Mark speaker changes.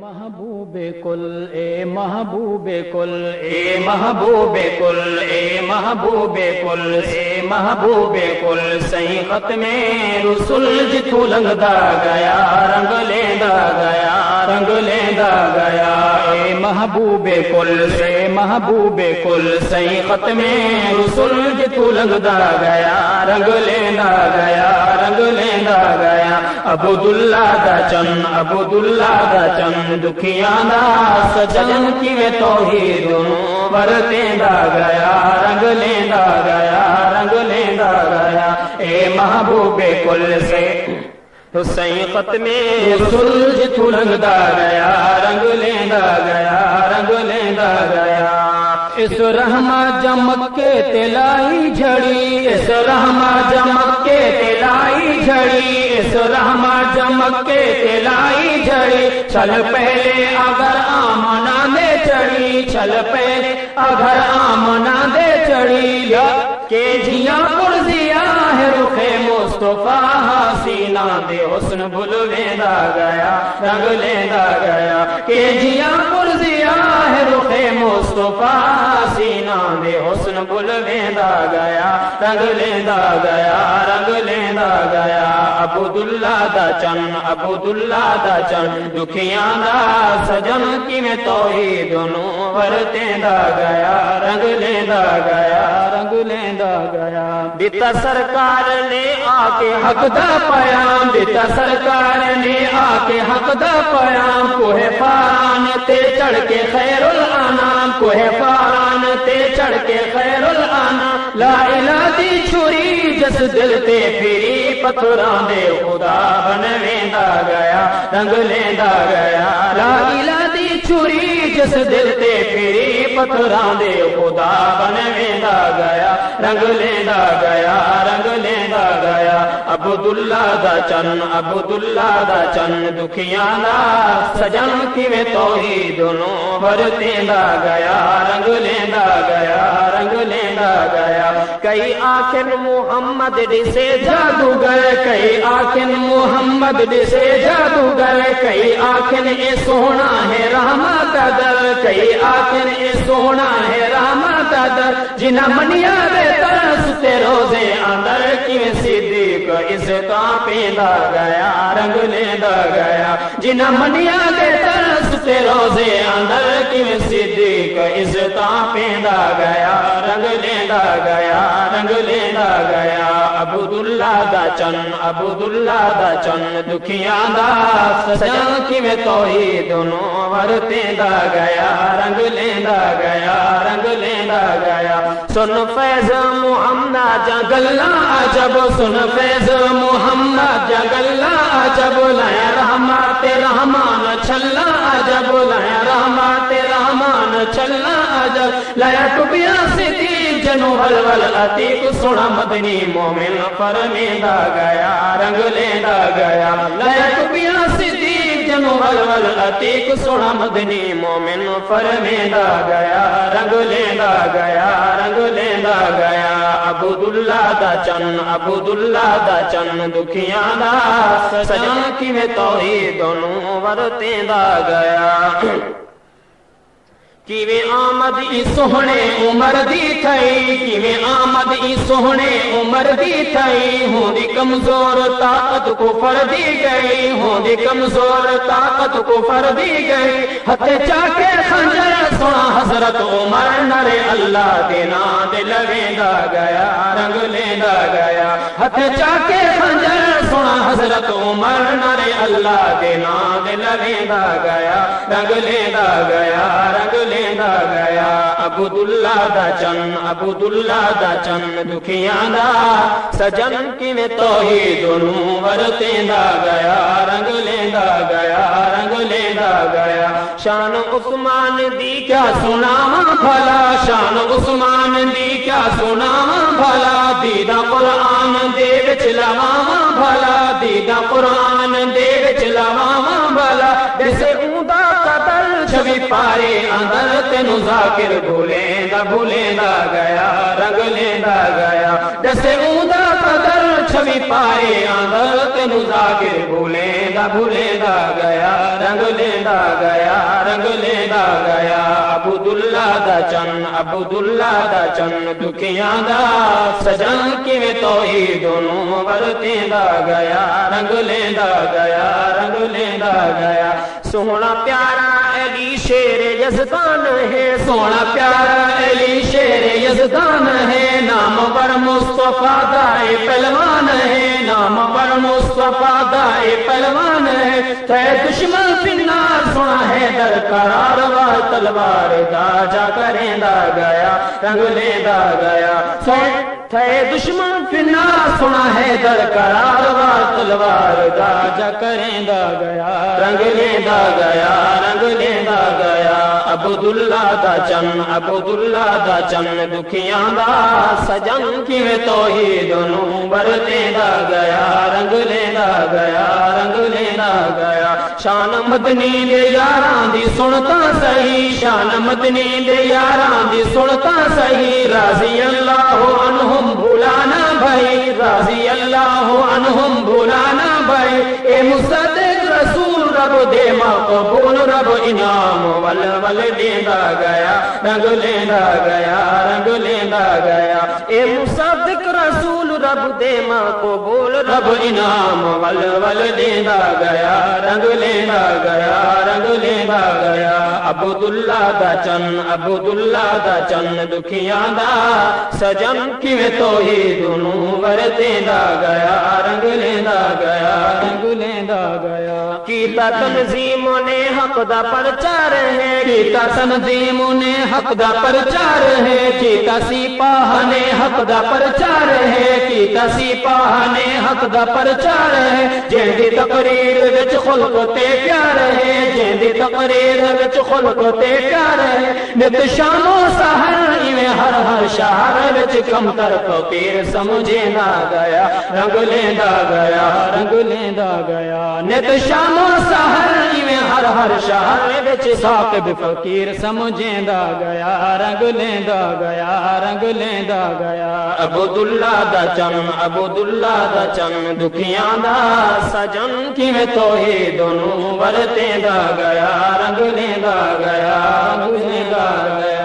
Speaker 1: محبوب کل، اے محبوب کل، اے محبوب کل، اے محبوب کل، اے محبوب کل۔ سی ختم رسول جتو لنگدا گیا، رنگ لیندا گیا۔ محبوب کل اے محبوب کل سی ختم رسول جتو لنگدا گیا، رنگ لیندا گیا، رنگ لیندا گیا۔ عبد اللہ دا چن عبد اللہ دا چن دکھیاں دا سجن کیویں توحید نو ورتیندا گیا۔ رنگ لیندا گیا، رنگ لیندا گیا۔ اے محبوب کل سے حسین ختم رسول جتو لنگدا گیا رنگ لیندا گیا رنگ لیندا گیا۔ اس رحمہ جمک کے تلائی جھڑی اس رحمہ جمک کے تلائی جھڑی اس رحمہ جمک کے تلائی جھڑی۔ چل پہلے اگر آمنا دے چڑی چل پہلے اگر آمنا دے چڑی کہ جیا پرزیا ہے رخ مصطفیٰ، حسینہ دے حسن بھول ویندا گیا، رنگ لیندا گیا۔ کہ جیا پرزیا ہے رخ مصطفیٰ، حسینہ دے حسن بھول ویندا گیا، رنگ لیندا گیا، رنگ لیندا گیا۔ عبد دا چن ابو دلہ دا چن. دکھیاں دا سجن کیویں توحید نو دا گیا، رنگ لیندا گیا، رنگ لیندا گیا. بیتا سرکار نے کے حق دا پیام بیتا سرکار نے آ کے حق دا پیام، کوہ فاران تے چڑھ کے خیر الانام، کوہ فاران تے چڑھ کے خیر الانام۔ لا الہ دی چھری جس دل تے پھری، پتھراں دے خدا بن ویندا گیا، رنگ لیندا گیا۔ لا الہ دی چھری جس دل تے پھری، پتھراں دے خدا بن ویندا گیا رنگ گیا، رنگ لیندا گیا۔ عبد اللہ دا چن عبد اللہ دا چن دکھیاں دا سجن کیویں توحید نو ورتیندا گیا رنگ لیندا گیا رنگ لیندا گیا کئی آخر محمد ڈسے جادوگر کئی آخر محمد ڈسے جادوگر کئی آخر اے سونا ہے رحمہ کا در کئی آخر اے سونا ہے رحمہ کا جنا منیا دے ترس تے روزے اندر کیویں صدیق اس کا پیدا گیا، رنگ لیدا گیا۔ جنا منیا دے ترس تے روزے اندر کیویں صدیق اس کا پیدا گیا، رنگ لیدا گیا، رنگ لیدا گیا۔ اللہ دا چن عبد اللہ دا چن، دکھیاں دا سجن کیویں توحید نو ورتیندا گیا، رنگ لیندا گیا، رنگ لیندا گیا۔ سن فیض محمد جگلا عجب، سن فیض محمد جگلا عجب لایا رحمت رحمان، چھلا عجب لایا رحمت رحمان چھلا عجب لایا ٹوپیاں صدیق جنو ول ول عتیق، سونا مدنی مومن فرمیدا گیا، رنگ لیندا گیا۔ لایا ٹوپیاں صدیق جنو ول ول عتیق، سونا مدنی مومن فرمیدا گیا، رنگ لیندا گیا، رنگ لیندا گیا۔ عبد اللہ دا چن عبد اللہ دا چن، دکھیاں دا سجن کی کیویں توحید نو ورتیندا گیا۔ کیویں آمد ای سوہنے عمر دی تھئی، کیویں آمد ای سوہنے عمر دی تھئی۔ ہوندی کمزور طاقت کو فر دی گئی، ہوندی کمزور طاقت کو فر دی گئی۔ ہتھ چا کے خنجر سونا حضرت عمر نرے اللہ دینا دل ویندا گیا، رنگ لیندا گیا۔ ہتھ چا کے خنجر، سونا حضرت عمر نرے اللہ دینا دل ویندا گیا، رنگ لیندا گیا، رنگ لیندا گیا۔ عبد دا چن عبد دا چن دکھیاں دا سجن کیویں توحید نو ورتیندا گیا رنگ لیندا گیا رنگ لیندا گیا شان عثمان دی کیا سناواں بھلا شان عثمان دی کیا سناواں بھلا دیدا قرآن دے وچ لاواں بھلا دیدا قرآن دے وچ لاواں بھلا جسے اوندا چھوی پارے اندر تینو ذاکر بھولیں دا بھولیں دا گیا، رنگ لیں دا گیا۔ جسے اوندا قدر چھوی پائے آندر تینو ذاکر بھولے دا بھولے دا گیا، رنگ لے دا گیا، رنگ لے دا گیا۔ عبداللہ دا چن، عبداللہ دا چن، دکھیاں دا سجن کی میں توحید دونوں ورتے دا گیا، رنگ لے دا گیا، رنگ لے دا گیا۔ سونا پیارا علی شیر یزدان ہے، سونا پیارا علی شیر یزدان ہے، نام پر مصطفیٰ دائے پلوان ہے، نام پر مصطفیٰ دائے پلوان ہے۔ تے دشمن پنا سونا ہے در قرار و تلوار دا جا کریں دا گیا، رنگ لے دا گیا تے دشمن پنا سونا ہے در قرار و تلوار دا جا کریں دا گیا رنگ لے دا گیا رنگ لے دا گیا عبداللہ دا چن عبداللہ دا چن دکھیاں دا سجن کیویں توحید نو برتے دا گیا رنگ لینا گیا رنگ لینا گیا شان مدنی دے یاراں دی سنتا صحیح شان مدنی دے یاراں دی سنتا صحیح راضی اللہ عنہم بھولانا بھائی راضی اللہ عنہم بھولانا بھائی اے مصدق رسول رب دے مقبول رب انعام ول ول دیندا گیا، رنگ لیندا گیا، رنگ لیندا گیا۔ اے مصدق رب دے مقبول رب انعام ول ول دیندا گیا رنگ لیندا گیا رنگ لیندا گیا۔ عبداللہ دا چن عبداللہ دا چن دکھیاں دا سجن کیویں توحید نو ورتیندا گیا رنگ لیندا گیا رنگ لیندا گیا۔ کیتا تنظیموں نے حق دا پرچار ہے کیتا تنظیموں نے حق دا پرچار ہے کیتا سپاہ نے حق دا پرچار ہے حق دا پرچار ہے جیندی تقریر وچ خلق تے پیار ہے جیندی تقریر وچ خلق تے پیار ہے نت شام و سحر ایویں ہر ہر شہر وچ کم تر پیر سمجھے نہ گیا۔ رنگ لیندا گیا، رنگ لیندا گیا۔ نت شام و سحر ایویں ہر ہر شہر وچ ساقب فقیر سمجھیندا گیا، رنگ لیندا گیا، رنگ لیندا گیا۔ عبداللہ دا چن عبداللہ دا چن دکھیاں دا سجن کیویں توحید نو ورتیندا گیا، رنگ لیندا گیا، رنگ لیندا گیا۔